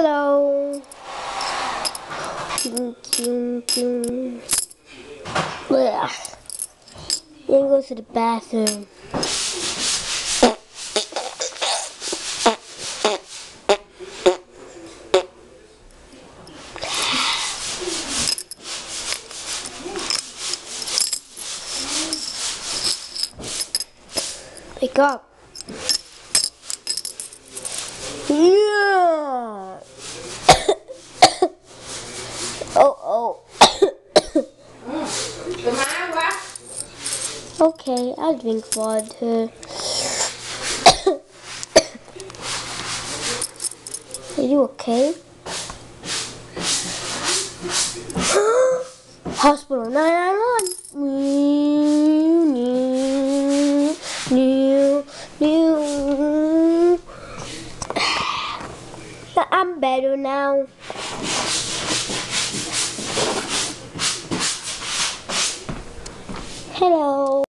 Hello. Ding, ding, ding. Ugh. Then go to the bathroom. Wake up. Okay, I'll drink water. Are you okay? Hospital 911. New, new, new. I'm better now. Hello.